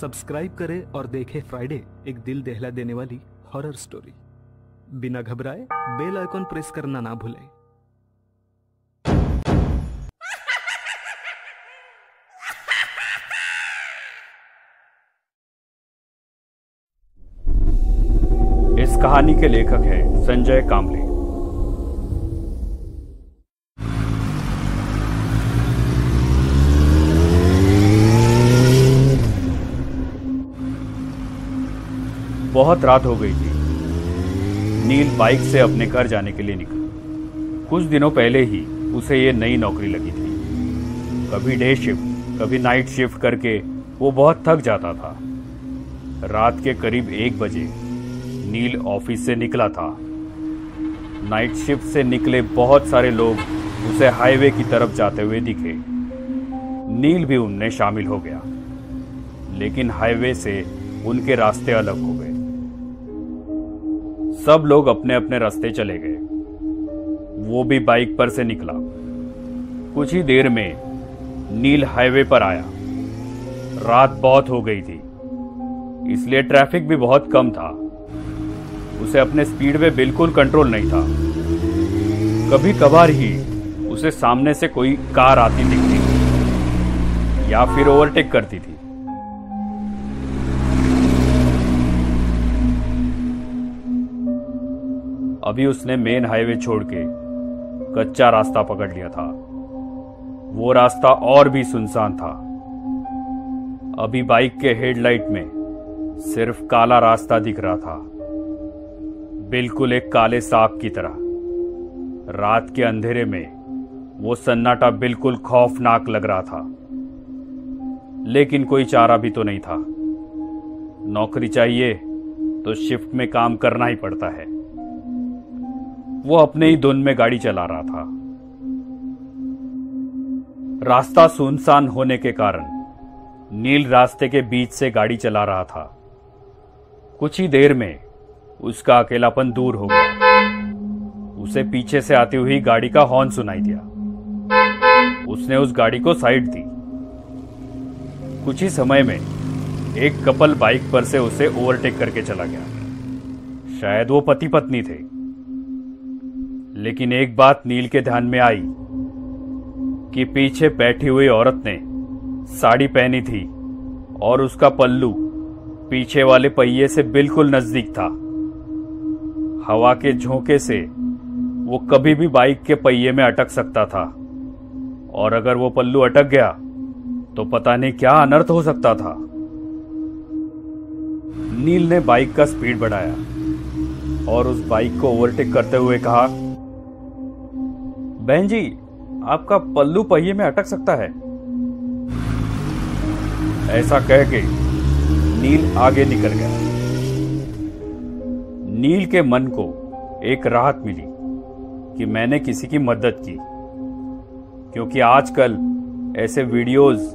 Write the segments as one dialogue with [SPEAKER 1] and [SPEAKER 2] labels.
[SPEAKER 1] Subscribe करें और देखें फ्राइडे, एक दिल दहला देने वाली हॉरर स्टोरी बिना घबराए बेल आइकॉन प्रेस करना ना भूलें।
[SPEAKER 2] इस कहानी के लेखक हैं संजय कामले। बहुत रात हो गई थी। नील बाइक से अपने घर जाने के लिए निकला। कुछ दिनों पहले ही उसे ये नई नौकरी लगी थी। कभी डे शिफ्ट कभी नाइट शिफ्ट करके वो बहुत थक जाता था। रात के करीब एक बजे नील ऑफ़िस से निकला था। नाइट शिफ्ट से निकले बहुत सारे लोग उसे हाईवे की तरफ़ जाते हुए दिखे। नील भी उनमें शामिल हो गया। लेकिन हाईवे से उनके रास्ते अलग हो गए। सब लोग अपने अपने रास्ते चले गए। वो भी बाइक पर से निकला। कुछ ही देर में नील हाईवे पर आया। रात बहुत हो गई थी, इसलिए ट्रैफ़िक भी बहुत कम था। उसे अपने स्पीड में बिल्कुल कंट्रोल नहीं था। कभी कभार ही उसे सामने से कोई कार आती दिखती या फिर ओवरटेक करती थी। अभी उसने मेन हाईवे छोड़ के कच्चा रास्ता पकड़ लिया था। वो रास्ता और भी सुनसान था। अभी बाइक के हेडलाइट में सिर्फ़ काला रास्ता दिख रहा था। बिल्कुल एक काले सांप की तरह। रात के अंधेरे में वो सन्नाटा बिल्कुल खौफनाक लग रहा था। लेकिन कोई चारा भी तो नहीं था। नौकरी चाहिए तो शिफ्ट में काम करना ही पड़ता है। वो अपने ही धुन में गाड़ी चला रहा था। रास्ता सुनसान होने के कारण नील रास्ते के बीच से गाड़ी चला रहा था। कुछ ही देर में उसका अकेलापन दूर हो गया। उसे पीछे से आती हुई गाड़ी का हॉर्न सुनाई दिया। उसने उस गाड़ी को साइड दी। कुछ ही समय में एक कपल बाइक पर से उसे ओवरटेक करके चला गया। शायद वो पति पत्नी थे। लेकिन एक बात नील के ध्यान में आई, कि पीछे बैठी हुई औरत ने साड़ी पहनी थी और उसका पल्लू पीछे वाले पहिए से बिल्कुल नज़दीक था। हवा के झोंके से वो कभी भी बाइक के पहिए में अटक सकता था और अगर वो पल्लू अटक गया तो पता नहीं क्या अनर्थ हो सकता था। नील ने बाइक का स्पीड बढ़ाया और उस बाइक को ओवरटेक करते हुए कहा बहन जी, आपका पल्लू पहिए में अटक सकता है। ऐसा कह के नील आगे निकल गया। नील के मन को एक राहत मिली कि मैंने किसी की मदद की, क्योंकि आजकल ऐसे वीडियोस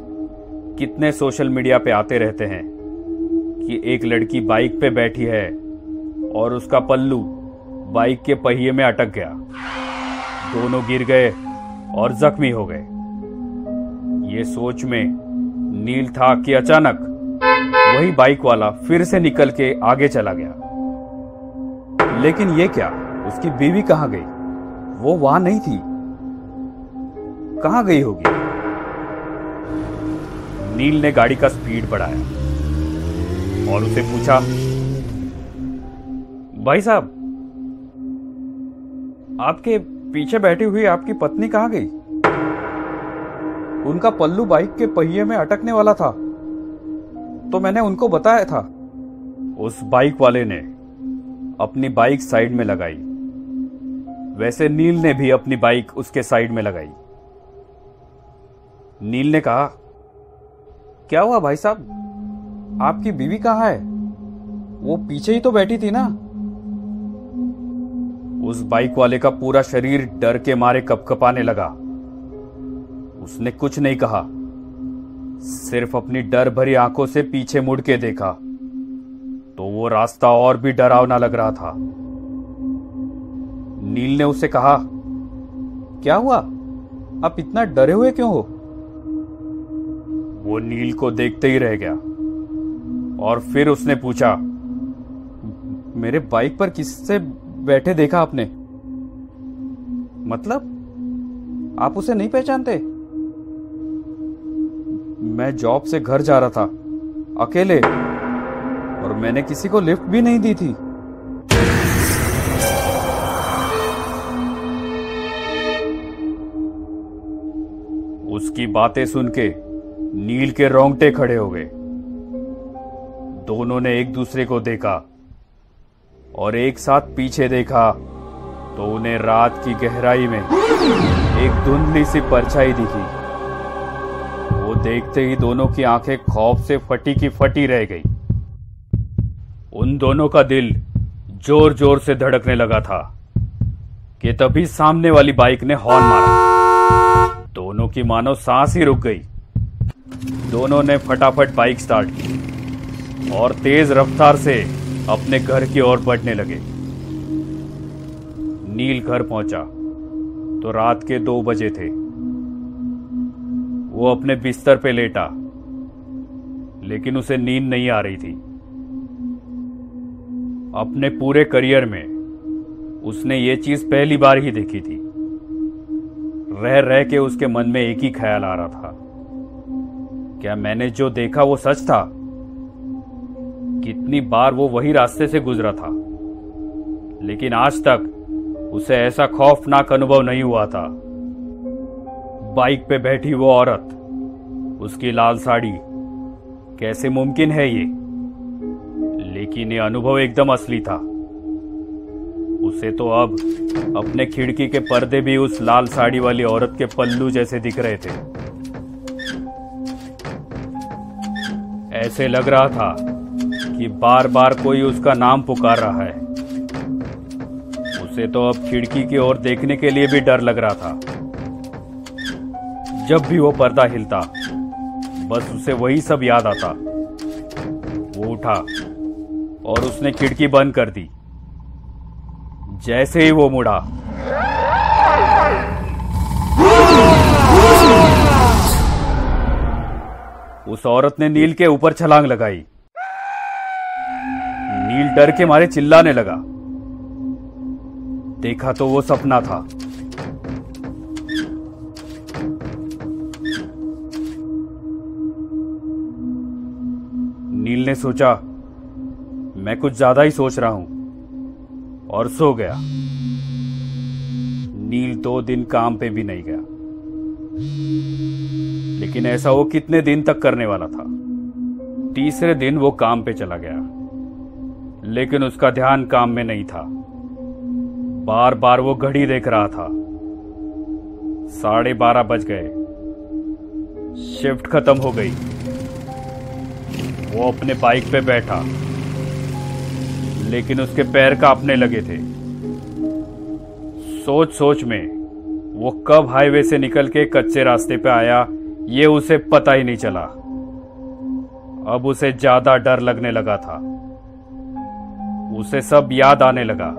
[SPEAKER 2] कितने सोशल मीडिया पे आते रहते हैं कि एक लड़की बाइक पे बैठी है और उसका पल्लू बाइक के पहिए में अटक गया। दोनों गिर गए और जख्मी हो गए। ये सोच में नील था कि अचानक वही बाइक वाला फिर से निकल के आगे चला गया। लेकिन ये क्या? उसकी बीवी कहाँ गई? वो वहाँ नहीं थी। कहाँ गई होगी? नील ने गाड़ी का स्पीड बढ़ाया और उसे पूछा, भाई साहब, आपके पीछे बैठी हुई आपकी पत्नी कहाँ गई? उनका पल्लू बाइक के पहिए में अटकने वाला था। तो मैंने उनको बताया था। उस बाइक वाले ने अपनी बाइक साइड में लगाई। वैसे नील ने भी अपनी बाइक उसके साइड में लगाई। नील ने कहा, क्या हुआ भाई साहब? आपकी बीवी कहाँ है? वो पीछे ही तो बैठी थी ना। उस बाइक वाले का पूरा शरीर डर के मारे कपकपाने लगा। उसने कुछ नहीं कहा। सिर्फ़ अपनी डर भरी आँखों से पीछे मुड़ के देखा। तो वो रास्ता और भी डरावना लग रहा था। नील ने उसे कहा, क्या हुआ? आप इतना डरे हुए क्यों हो? वो नील को देखते ही रह गया। और फिर उसने पूछा, मेरे बाइक पर किससे बैठे देखा आपने? मतलब? आप उसे नहीं पहचानते? मैं जॉब से घर जा रहा था, अकेले, और मैंने किसी को लिफ्ट भी नहीं दी थी। उसकी बातें सुन के नील के रोंगटे खड़े हो गए। दोनों ने एक दूसरे को देखा। और एक साथ पीछे देखा तो उन्हें रात की गहराई में एक धुंधली सी परछाई दिखी। वो देखते ही दोनों की आँखें खौफ से फटी की फटी रह गई। उन दोनों का दिल ज़ोर ज़ोर से धड़कने लगा था कि तभी सामने वाली बाइक ने हॉर्न मारा। दोनों की मानो सांस ही रुक गई। दोनों ने फटाफट बाइक स्टार्ट की और तेज रफ्तार से अपने घर की ओर बढ़ने लगे। नील घर पहुँचा। तो रात के दो बजे थे। वो अपने बिस्तर पे लेटा। लेकिन उसे नींद नहीं आ रही थी। अपने पूरे करियर में उसने ये चीज़ पहली बार ही देखी थी। रह रह के उसके मन में एक ही ख्याल आ रहा था। क्या मैंने जो देखा वो सच था? कितनी बार वो वही रास्ते से गुजरा था। लेकिन आज तक उसे ऐसा खौफनाक अनुभव नहीं हुआ था। बाइक पे बैठी वो औरत, उसकी लाल साड़ी, कैसे मुमकिन है ये? लेकिन ये अनुभव एकदम असली था। उसे तो अब अपने खिड़की के पर्दे भी उस लाल साड़ी वाली औरत के पल्लू जैसे दिख रहे थे। ऐसे लग रहा था कि बार बार कोई उसका नाम पुकार रहा है। उसे तो अब खिड़की की ओर देखने के लिए भी डर लग रहा था। जब भी वो पर्दा हिलता, बस उसे वही सब याद आता। वो उठा और उसने खिड़की बंद कर दी। जैसे ही वो मुड़ा। उस औरत ने नील के ऊपर छलांग लगाई। नील डर के मारे चिल्लाने लगा। देखा तो वो सपना था। नील ने सोचा, मैं कुछ ज़्यादा ही सोच रहा हूँ। और सो गया। नील दो दिन काम पे भी नहीं गया। लेकिन ऐसा वो कितने दिन तक करने वाला था। तीसरे दिन वो काम पे चला गया। लेकिन उसका ध्यान काम में नहीं था। बार बार वो घड़ी देख रहा था। साढ़े बारह बज गए। शिफ्ट खत्म हो गई। वो अपने बाइक पे बैठा। लेकिन उसके पैर कांपने लगे थे। सोच सोच में वो कब हाईवे से निकल के कच्चे रास्ते पे आया, ये उसे पता ही नहीं चला। अब उसे ज़्यादा डर लगने लगा था। उसे सब याद आने लगा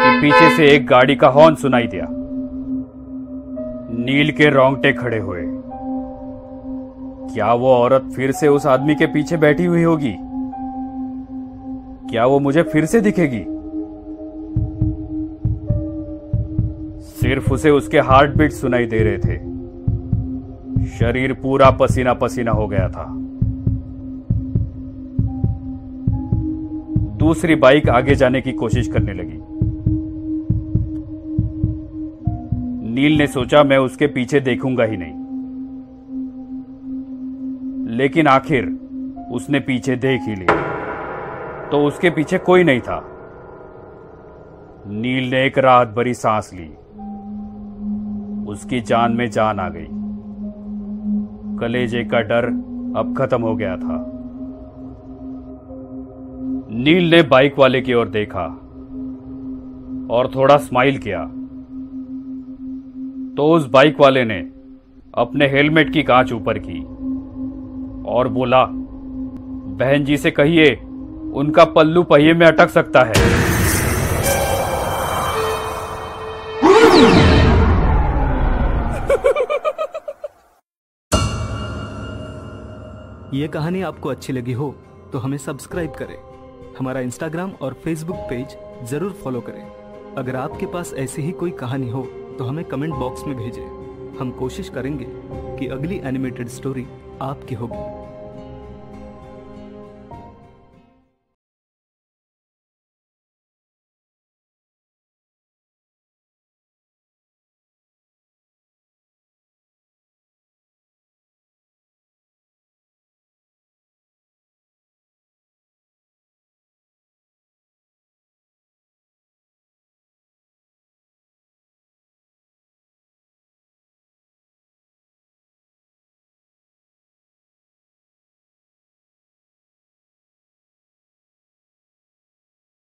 [SPEAKER 2] कि पीछे से एक गाड़ी का हॉर्न सुनाई दिया। नील के रोंगटे खड़े हुए। क्या वो औरत फिर से उस आदमी के पीछे बैठी हुई होगी? क्या वो मुझे फिर से दिखेगी? सिर्फ़ उसे उसके हार्ट बीट सुनाई दे रहे थे। शरीर पूरा पसीना पसीना हो गया था। दूसरी बाइक आगे जाने की कोशिश करने लगी। नील ने सोचा, मैं उसके पीछे देखूँगा ही नहीं। लेकिन आखिर उसने पीछे देख ही लिया। तो उसके पीछे कोई नहीं था। नील ने एक राहत भरी सांस ली। उसकी जान में जान आ गई। कलेजे का डर अब खत्म हो गया था। नील ने बाइक वाले की ओर देखा और थोड़ा स्माइल किया। तो उस बाइक वाले ने अपने हेलमेट की कांच ऊपर की और बोला, बहन जी से कहिए, उनका पल्लू पहिए में अटक सकता है।
[SPEAKER 1] ये कहानी आपको अच्छी लगी हो तो हमें सब्सक्राइब करें। हमारा इंस्टाग्राम और फेसबुक पेज ज़रूर फॉलो करें। अगर आपके पास ऐसी ही कोई कहानी हो तो हमें कमेंट बॉक्स में भेजें। हम कोशिश करेंगे कि अगली एनिमेटेड स्टोरी आपकी होगी।